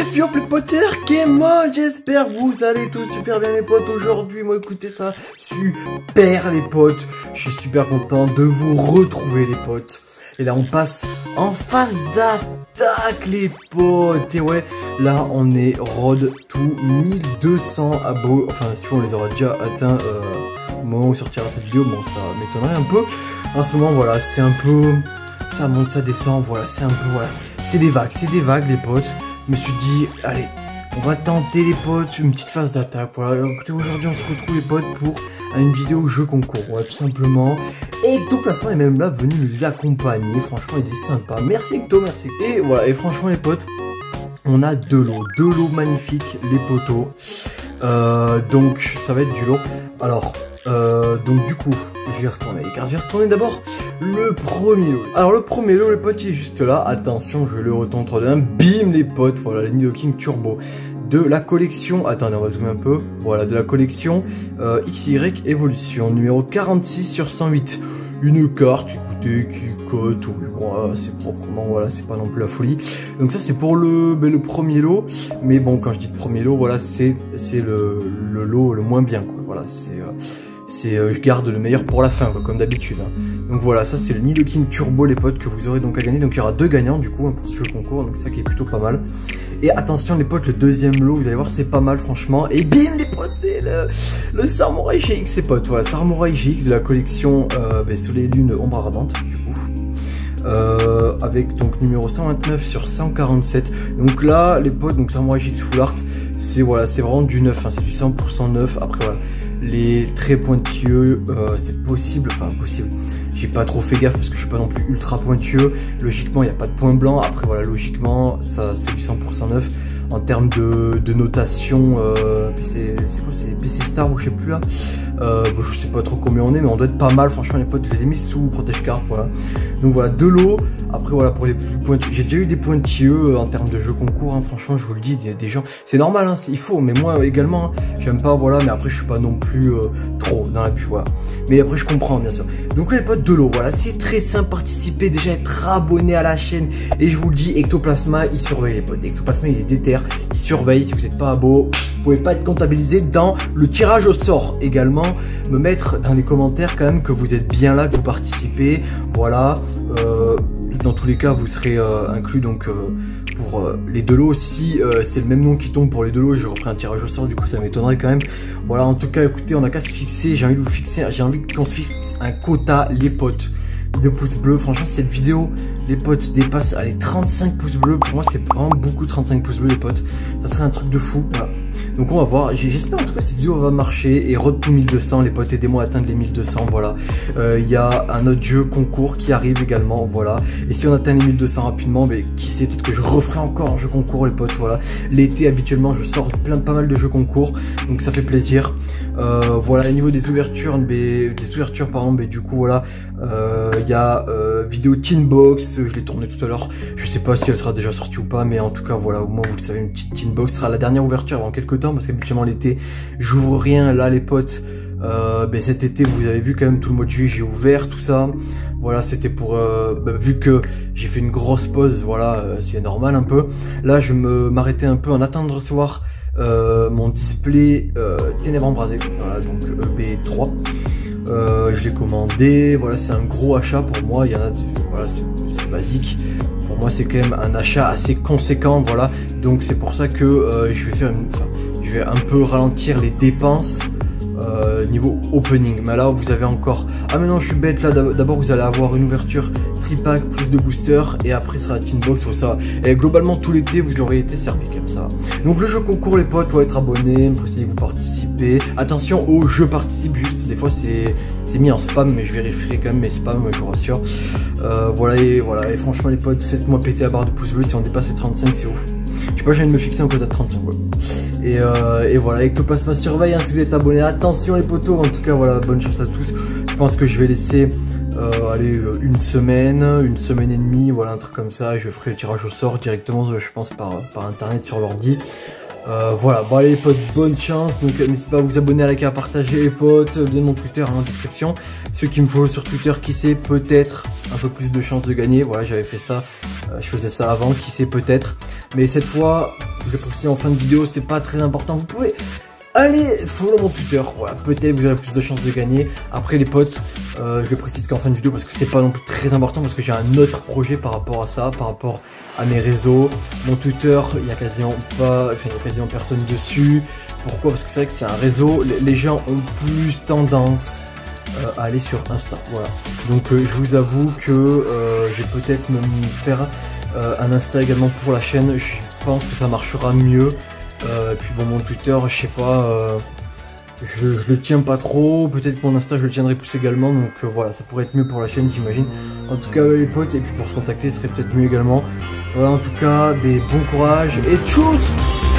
Yes, yo potes, c'est moi j'espère vous allez tous super bien les potes. Aujourd'hui, moi écoutez ça, super les potes, je suis super content de vous retrouver les potes. Et là on passe en phase d'attaque les potes, et ouais, là on est road to 1200 abos, enfin si on les aura déjà atteints euh, au moment où sortira cette vidéo, bon ça m'étonnerait un peu. En ce moment voilà, c'est un peu, ça monte, ça descend, voilà, c'est un peu, voilà, c'est des vagues, c'est des vagues les potes je me suis dit, allez, on va tenter les potes, une petite phase d'attaque. Voilà, écoutez, aujourd'hui on se retrouve les potes pour une vidéo jeu concours, ouais, tout simplement. Et Ectoplasma est même là venu nous accompagner, franchement il est sympa. Merci Ecto, merci. Et voilà, et franchement les potes, on a de l'eau, de l'eau magnifique, les poteaux. Euh, donc ça va être du lot. Alors, euh, donc du coup, je vais retourner car je vais retourner d'abord le premier lot. Alors le premier lot, le pote est juste là. Attention, je le retourne trop bien. Bim les potes, voilà, la King Turbo de la collection, attendez on va zoomer un peu, voilà, de la collection euh, XY Evolution, numéro 46 sur 108. Une carte, écoutez, qui cote, voilà, c'est proprement, voilà, c'est pas non plus la folie. Donc ça c'est pour le, ben, le premier lot, mais bon, quand je dis le premier lot, voilà, c'est le, le lot le moins bien, quoi, voilà, c'est... Euh, c'est euh, je garde le meilleur pour la fin, comme d'habitude. Hein. Donc voilà, ça c'est le Nidoking Turbo les potes que vous aurez donc à gagner. Donc il y aura deux gagnants du coup hein, pour ce jeu concours, donc ça qui est plutôt pas mal. Et attention les potes, le deuxième lot, vous allez voir c'est pas mal franchement. Et bim les potes, c'est le, le Samurai GX les potes. Voilà, Samurai GX de la collection euh, ben, sous les ombre ardente du coup. Euh, avec donc numéro 129 sur 147. Donc là les potes, donc Samurai GX Full Art, c'est voilà, c'est vraiment du neuf, hein, c'est du 100% neuf. Après voilà les traits pointilleux, euh, c'est possible, enfin possible. J'ai pas trop fait gaffe parce que je suis pas non plus ultra pointueux. Logiquement, il n'y a pas de point blanc. Après, voilà, logiquement, ça c'est du 100% neuf en termes de, notation, euh, c'est quoi C'est PC Star ou je sais plus là. Euh, je sais pas trop combien on est, mais on doit être pas mal. Franchement, les potes, je les ai mis sous protège carte, voilà. Donc voilà, de l'eau. Après voilà, pour les plus pointus, j'ai déjà eu des pointilleux euh, en termes de jeu concours. Hein. franchement, je vous le dis, a des gens, c'est normal, hein, il faut. Mais moi également, hein. j'aime pas, voilà. Mais après, je suis pas non plus euh, trop dans la voilà. Mais après, je comprends bien sûr. Donc les potes, de l'eau, voilà, c'est très simple participer, déjà être abonné à la chaîne. Et je vous le dis, Ectoplasma, il surveille les potes. Ectoplasma, il est déter il surveille. Si vous n'êtes pas beau, vous pouvez pas être comptabilisé dans le tirage au sort. Également, me mettre dans les commentaires quand même que vous êtes bien là, que vous participez. Voilà. Euh, dans tous les cas, vous serez euh, inclus donc euh, pour les deux lots. Si c'est le même nom qui tombe pour les deux lots, je referai un tirage au sort. Du coup, ça m'étonnerait quand même. Voilà. En tout cas, écoutez, on a qu'à se fixer. J'ai envie de vous fixer. J'ai envie qu'on se fixe un quota, les potes de pouces bleus. Franchement, cette vidéo, les potes, dépasse allez, 35 pouces bleus. Pour moi, c'est vraiment beaucoup 35 pouces bleus, les potes. Ça serait un truc de fou. Voilà. Donc on va voir, j'espère en tout cas cette vidéo va marcher et road to 1200 les potes aidez-moi à atteindre les 1200 voilà. Euh, il y a un autre jeu concours qui arrive également voilà. Et si on atteint les 1200 rapidement, mais qui sait peut-être que je referai encore un jeu concours les potes voilà. L'été habituellement je sors plein pas mal de jeux concours donc ça fait plaisir. Euh, voilà au niveau des ouvertures, des ouvertures pardon, mais du coup voilà euh, il y a vidéo Teen Box, je l'ai tourné tout à l'heure, je sais pas si elle sera déjà sortie ou pas mais en tout cas voilà au moins vous le savez une petite Teen Box. Sera la dernière ouverture avant quelques temps parce qu'habituellement l'été j'ouvre rien. Là les potes euh, ben cet été vous avez vu quand même tout le mois de juillet j'ai ouvert tout ça. Voilà c'était pour euh, ben, vu que j'ai fait une grosse pause voilà euh, c'est normal un peu. Là je me m'arrêter un peu en attendant de recevoir mon display ténèbres embrasées. Voilà donc EB3 je l'ai commandé. Voilà c'est un gros achat pour moi. Il y en a voilà basique pour moi c'est quand même un achat assez conséquent voilà donc c'est pour ça que je vais faire une, je vais un peu ralentir les dépenses euh, niveau opening. Mais là, vous avez encore... Ah mais non, je suis bête là. D'abord, vous allez avoir une ouverture tripack plus de booster et après sera la box pour ça. Et globalement, tout l'été, vous aurez été servi comme ça. Donc le jeu concours, les potes, doit être abonné, me préciser que vous participez. Attention au jeu participe juste. Des fois, c'est mis en spam, mais je vérifierai quand même mes spams, je vous rassure. Voilà, et voilà. Et franchement, les potes, faites-moi péter la barre de pouce bleu. Si on dépasse les 35, c'est ouf. Je sais pas, j'ai envie de me fixer un quota de 35. Et, euh, et voilà, Ectoplasma surveille, hein, si vous êtes abonné, attention les potos, en tout cas voilà, bonne chance à tous. Je pense que je vais laisser euh, aller euh, une semaine, une semaine et demie, voilà un truc comme ça, je ferai le tirage au sort directement, je pense par, par internet sur l'ordi. Euh, voilà, bon allez les potes, bonne chance, donc n'hésitez pas à vous abonner, à liker, à partager les potes, bien mon Twitter en description. Ceux qui me follow sur Twitter, qui sait, peut-être un peu plus de chances de gagner, voilà j'avais fait ça, je faisais ça avant, qui sait peut-être. Mais cette fois, je vais préciser en fin de vidéo, c'est pas très important. Vous pouvez Allez, follow mon Twitter, peut-être vous aurez plus de chances de gagner. Après les potes, euh, je le précise qu'en fin de vidéo parce que c'est pas non plus très important parce que j'ai un autre projet par rapport à ça, par rapport à mes réseaux. Mon Twitter, il y a quasiment pas, enfin il a quasiment personne dessus. Pourquoi? Parce que c'est vrai que c'est un réseau, les gens ont plus tendance euh, à aller sur Insta, voilà. Donc euh, je vous avoue que je vais peut-être me faire un Insta également pour la chaîne, je pense que ça marchera mieux. Euh, et puis bon, mon Twitter, je sais pas, euh, je, le tiens pas trop. Peut-être que mon Insta, je le tiendrai plus également. Donc euh, voilà, ça pourrait être mieux pour la chaîne, j'imagine. En tout cas, les potes, et puis pour se contacter, ce serait peut-être mieux également. Voilà, en tout cas, bon courage et tchuss